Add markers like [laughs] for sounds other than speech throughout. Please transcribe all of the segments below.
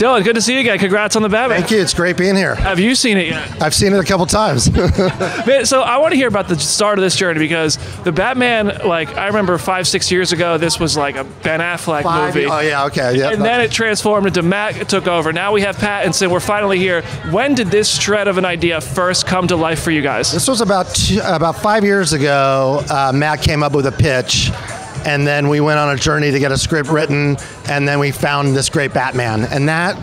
Dylan, good to see you again. Congrats on the Batman. Thank you. It's great being here. Have you seen it yet? I've seen it a couple times. [laughs] Man, so I want to hear about the start of this journey because the Batman, like I remember five, six years ago, this was like a Ben Affleck movie. Oh yeah, okay, yeah. And then it transformed into Matt took over. Now we have Pattinson. We're finally here. When did this shred of an idea first come to life for you guys? This was about two, about five years ago. Uh, Matt came up with a pitch, and then we went on a journey to get a script written, and then we found this great Batman. And that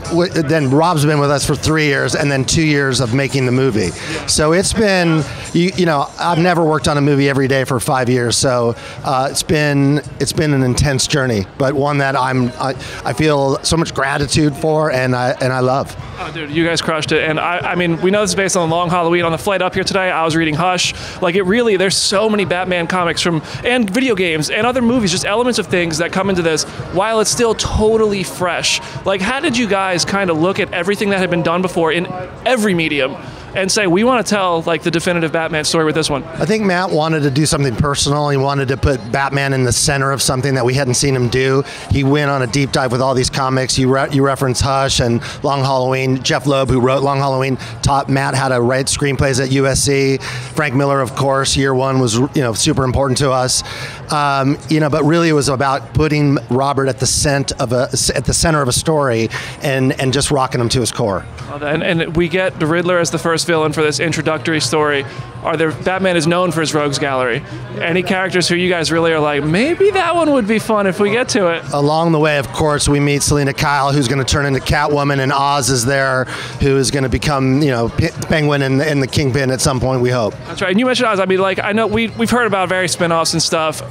then Rob's been with us for three years, and then two years of making the movie. So it's been, you, you know, I've never worked on a movie every day for five years, so uh, it's been it's been an intense journey, but one that I'm I, I feel so much gratitude for, and I and I love. Oh, dude, you guys crushed it. And I, I mean, we know this is based on Long Halloween. On the flight up here today, I was reading Hush. Like, it really, there's so many Batman comics from, and video games and other movies, just elements of things that come into this while it's still totally fresh. Like, how did you guys kind of look at everything that had been done before in every medium and say, we want to tell, like, the definitive Batman story with this one? I think Matt wanted to do something personal. He wanted to put Batman in the center of something that we hadn't seen him do. He went on a deep dive with all these comics. You re- you reference Hush and Long Halloween. Jeph Loeb, who wrote Long Halloween, taught Matt how to write screenplays at USC. Frank Miller, of course, year one was you know super important to us. Um, you know, but really it was about putting Robert at the center of a at the center of a story and and just rocking him to his core. And, and we get the Riddler as the first villain for this introductory story. Are there Batman is known for his rogues gallery? Any characters who you guys really are like, maybe that one would be fun if we get to it? Along the way, of course, we meet Selina Kyle, who's going to turn into Catwoman, and Oz is there, who is going to become, you know, P- Penguin and, and the Kingpin at some point. We hope. That's right. And you mentioned Oz. I mean, like, I know we, we've heard about various spin offs and stuff.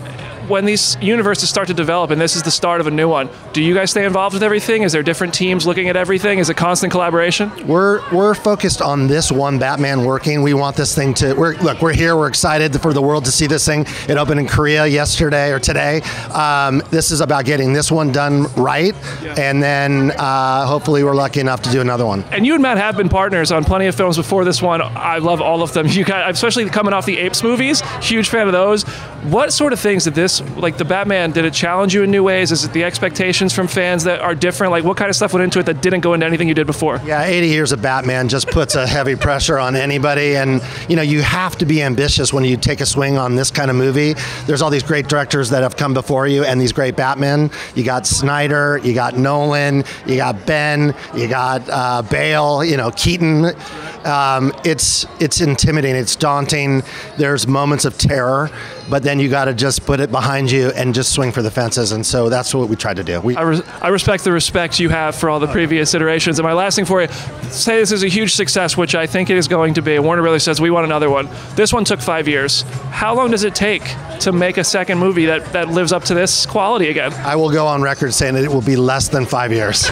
When these universes start to develop, and this is the start of a new one, do you guys stay involved with everything? Is there different teams looking at everything? Is it constant collaboration? We're we're focused on this one Batman working. We want this thing to. We're, look, we're here. We're excited for the world to see this thing. It opened in Korea yesterday or today. Um, this is about getting this one done right, and then uh, hopefully we're lucky enough to do another one. And you and Matt have been partners on plenty of films before this one. I love all of them. [laughs] You guys, especially coming off the Apes movies, huge fan of those. What sort of things did this, like the Batman, did it challenge you in new ways? Is it the expectations from fans that are different? Like, what kind of stuff went into it that didn't go into anything you did before? Yeah, 80 years of Batman just puts a heavy [laughs] pressure on anybody. And, you know, you have to be ambitious when you take a swing on this kind of movie. There's all these great directors that have come before you and these great Batmen. You got Snyder, you got Nolan, you got Ben, you got uh, Bale, you know, Keaton. Um, it's, it's intimidating, it's daunting. There's moments of terror, but then you got to just put it behind you and just swing for the fences. And so that's what we tried to do. We, I, res- I respect the respect you have for all the previous iterations. And my last thing for you, say this is a huge success, which I think it is going to be. Warner Brothers says we want another one. This one took five years. How long does it take to make a second movie that, that lives up to this quality again? I will go on record saying that it will be less than five years.